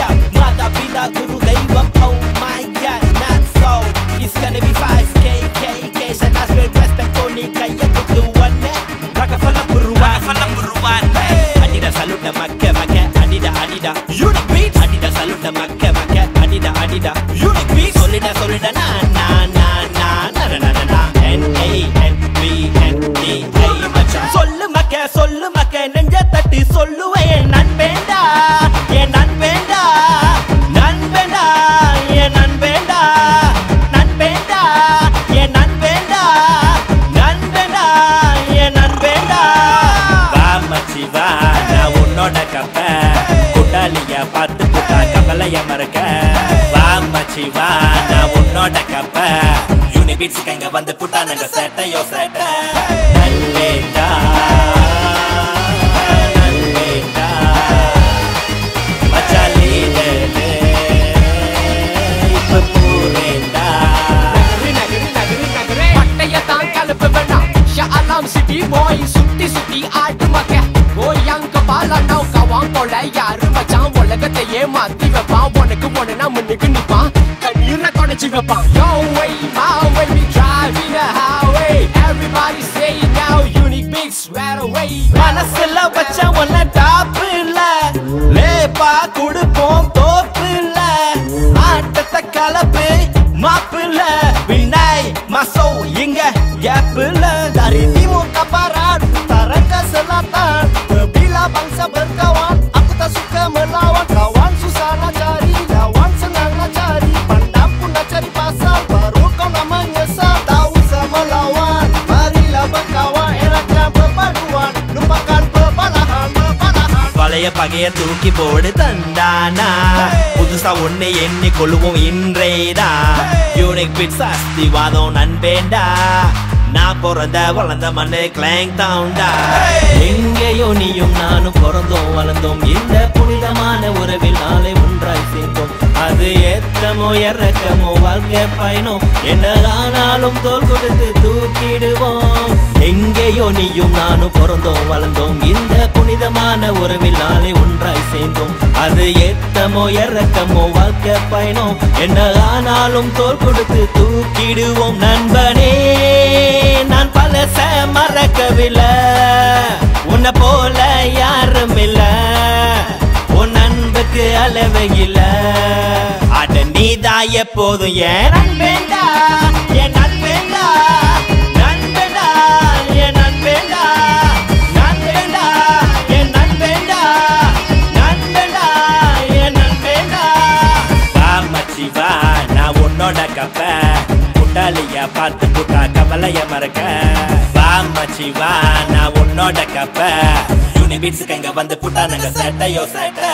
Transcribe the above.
yo Mata pita guru they were oh my god Not so It's gonna be 5k KK Sanas will respect only kaya kutuan eh Raka falang buruan Raka falang buruan Hey Adida salute na makke makke Adida adida உன்னோட கப்ப. குண்டாலிய பார்த்து புட்டா கவலைய மறக்க. வா மச்சி வா நான் உன்னோட கப்ப. யூனிபிட்ஸ் கங்க வந்து புட்டா நாங்க சேட்டையோ சேட்டை. ஒண்ணு முன்னுக்கு நிப்பான் கண்ணீரை தொடச்சு வைப்பான் Yo way my way we driving the highway everybody say it now unique mix right away. மனசுல வச்ச ஒன்ன டாப்பு இல்ல லேப்பா குடுப்போம் தோப்பு இல்ல ஆட்டத்தை கலப்பு மாப்பு இல்ல வினாய் மசோ இங்க இல்ல பகைய தூக்கி போடு தந்தானா? புதுசா ஒண்ணு எண்ணி கொள்ளுவோம் இன்றேடா யூனிக் பிட்ஸ் அஸ்திவாதம் நண்பேண்டா. நான் பிறந்த வளர்ந்த மண்ணு கிளாங் தாண்டா எங்கேயோ நீயும் நானும் பிறந்தோம் வளர்ந்தோம். இந்த புனிதமான உறவில் நாளை ஒன்றாய் சேர்ந்தோம். அது ஏத்தமோ இறக்கமோ வாழ்க்கை பயணம் என்னதானாலும் தோல் கொடுத்து தூக்கிடுவோம். எங்கேயோ நீயும் நானும் பிறந்தோம் வளர்ந்தோம். இந்த புனிதமான ஏத்தமோ இறக்கமோ வாழ்க்கை பயணம். என்ன ஆனாலும் தோல் கொடுத்து தூக்கிடுவோம் நண்பனே. நான் பழச மறக்கவில்லை. உன்னை போல யாரும் இல்ல. உன் அன்புக்கு அளவு இல்ல. அட நீதான் எப்போதும் ஏன் நண்பேண்டா வா நான் உன்னோட கப்ப. முட்டாளிய பார்த்து புட்டா கவலைய மறக்க. வா மச்சி வா நான் உன்னோட கப்ப. யூனிபிட்ஸுக்கு இங்க வந்து புட்டானுங்க சேட்டையோ சேட்டை.